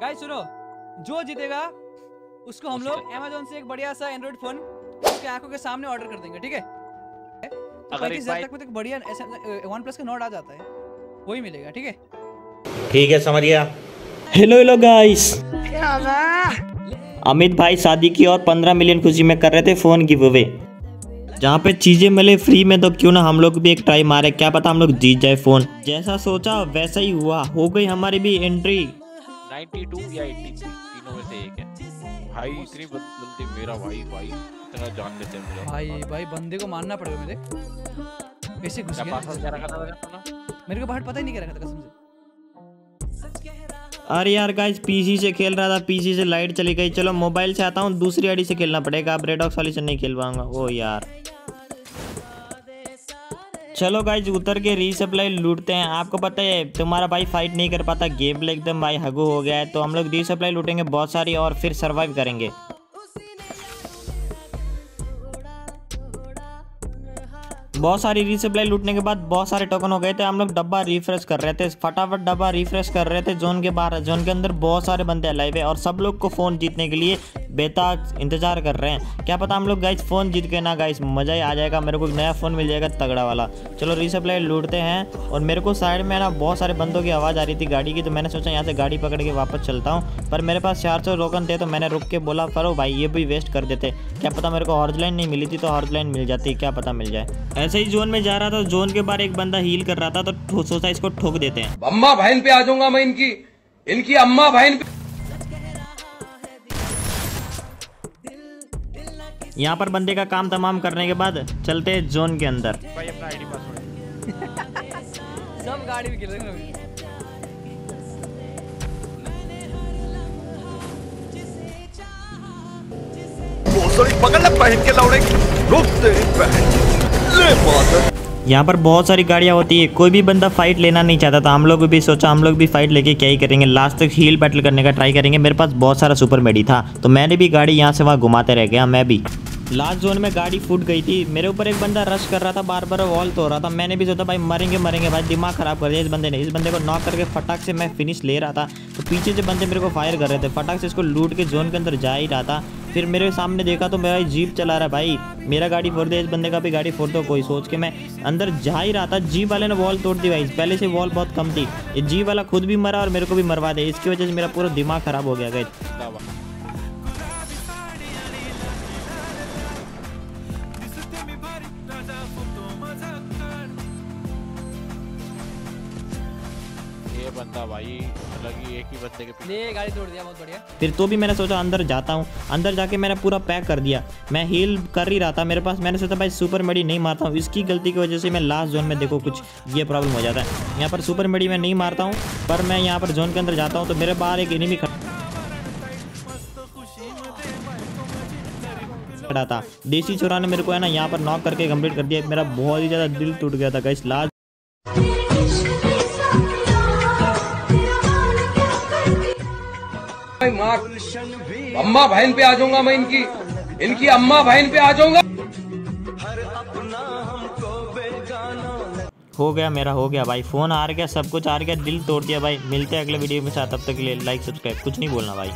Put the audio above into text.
Guys सुनो। जो जीतेगा उसको हम लोग अमेजोन से एक बढ़िया सा एंड्रॉइड फ़ोन उसके आँखों के सामने ऑर्डर कर देंगे ठीक है? तो अगर भाई तक में तो बढ़िया वन प्लस का नोट आ जाता है वही मिलेगा ठीक है? ठीक है समझ गया हेलो हेलो गाइस अमित भाई शादी की और 15 मिलियन खुशी में कर रहे थे फ़ोन गिव अवे जहाँ पे चीज़ें मिले फ्री में तो क्यों ना हम लोग भी एक ट्राई मारे? क्या पता हम लोग जीत जाए फ़ोन जैसा सोचा वैसा ही हुआ। हो गई हमारी भी एंट्री 92 या 83 तीनों में से एक है। भाई इतनी बद- जल्दी मेरा भाई भाई इतना जान लेते हैं मुझे भाई भाई। बंदे को मानना पड़ेगा मुझे। कैसे घुस गया? पासवर्ड क्या रखा था मेरे को बाहर पता ही नहीं क्या रखा था कसम से। अरे यार गाइस पीसी से खेल रहा था पीसी से लाइट चली गई। चलो मोबाइल से आता हूँ दूसरी आईडी से खेलना पड़ेगा। अब रेडॉक्स वाली से नहीं खेल पाऊँगा ओ यार। चलो गाइज़ उतर के रीसप्लाई लूटते हैं। आपको पता है, तुम्हारा भाई फाइट नहीं कर पाता गेम प्ले एकदम भाई हगू हो गया है। तो हम लोग रीसप्लाई लूटेंगे बहुत सारी और फिर सर्वाइव करेंगे। बहुत सारी रीसप्लाई लूटने के बाद बहुत सारे टोकन हो गए थे। हम लोग डब्बा रिफ्रेश कर रहे थे। फटाफट डब्बा रिफ्रेश कर रहे थे जोन के बाहर। जोन के अंदर बहुत सारे बंदे लाइव है और सब लोग को फ़ोन जीतने के लिए बेताज इंतज़ार कर रहे हैं। क्या पता हम लोग गाइस फ़ोन जीत के ना गाइस मज़ा ही आ जाएगा। मेरे को नया फ़ोन मिल जाएगा तगड़ा वाला। चलो रिसप्लाई लूटते हैं और मेरे को साइड में ना बहुत सारे बंदों की आवाज़ आ रही थी गाड़ी की तो मैंने सोचा यहाँ से गाड़ी पकड़ के वापस चलता हूँ। पर मेरे पास चार सौ रोकन थे तो मैंने रुक के बोला करो भाई, ये भी वेस्ट कर देते। क्या पता मेरे को हॉर्ज लाइन नहीं मिली थी तो हॉर्ज लाइन मिल जाती। क्या पता मिल जाए। ऐसे ही जोन में जा रहा था जोन के बाहर एक बंदा हील कर रहा था तो सोचा इसको ठोक देते हैं। अम्मा बहन पे आ जाऊँगा मैं इनकी इनकी अम्मा बहन पे यहाँ पर बंदे का काम तमाम करने के बाद चलते हैं जोन के अंदर। भाई अपना आईडी पासवर्ड सब गाड़ी भी खेल रहे हैं। यहाँ पर बहुत सारी गाड़ियाँ होती है। कोई भी बंदा फाइट लेना नहीं चाहता था। हम लोग भी सोचा, हम लोग भी फाइट लेके क्या ही करेंगे। लास्ट तक हील बैटल करने का ट्राई करेंगे। मेरे पास बहुत सारा सुपर मेडी था। तो मैंने भी गाड़ी यहाँ से वहाँ घुमाते रह गया, मैं भी। लास्ट जोन में गाड़ी फूट गई थी। मेरे ऊपर एक बंदा रश कर रहा था। बार बार वॉल तोड़ रहा था। मैंने भी सोचा, भाई मरेंगे मरेंगे। भाई दिमाग खराब कर दिया इस बंदे ने। इस बंदे को नॉक करके फटाक से मैं फिनिश ले रहा था। तो पीछे से बंदे मेरे को फायर कर रहे थे। फटाक से इसको लूट के जोन के अंदर जा ही रहा था। फिर मेरे सामने देखा तो मेरा जीप चला रहा है भाई। मेरा गाड़ी फोड़ दिया इस बंदे का भी गाड़ी फोड़ दो, कोई सोच के मैं अंदर जा ही रहा था। जीप वाले ने वॉल तोड़ दी भाई। पहले से वॉल बहुत कम थी। ये जीप वाला खुद भी मरा और मेरे को भी मरवा दे। इसकी वजह से मेरा पूरा दिमाग खराब हो गया गई ये बंदा भाई अलग ही एक ही बंदे के पीछे ले गाड़ी तोड़ दिया बहुत बढ़िया। फिर तो भी मैंने सोचा अंदर जाता हूँ। अंदर जाके मैंने पूरा पैक कर दिया। मैं हील कर ही रहा था मेरे पास। मैंने सोचा भाई सुपर मेडी नहीं मारता हूँ। इसकी गलती की वजह से मैं लास्ट जोन में देखो कुछ ये प्रॉब्लम हो जाता है। यहाँ पर सुपर मेडी मैं नहीं मारता हूँ पर मैं यहाँ पर जोन के अंदर जाता हूँ तो मेरे बाहर एक एनिमी खड़ा था। देसी चोरा ने मेरे को है ना यहाँ पर नॉक करके कंप्लीट कर दिया। मेरा बहुत ही ज़्यादा दिल टूट गया था गाइस लास्ट माँ अम्मा बहन पे आ जाऊँगा मैं इनकी। इनकी अम्मा बहन पे आ जाऊँगा। हो गया मेरा, हो गया भाई। फ़ोन आ गया, सब कुछ आ गया, दिल तोड़ दिया भाई। मिलते हैं अगले वीडियो में साथ। तब तक के लिए लाइक सब्सक्राइब कुछ नहीं बोलना भाई।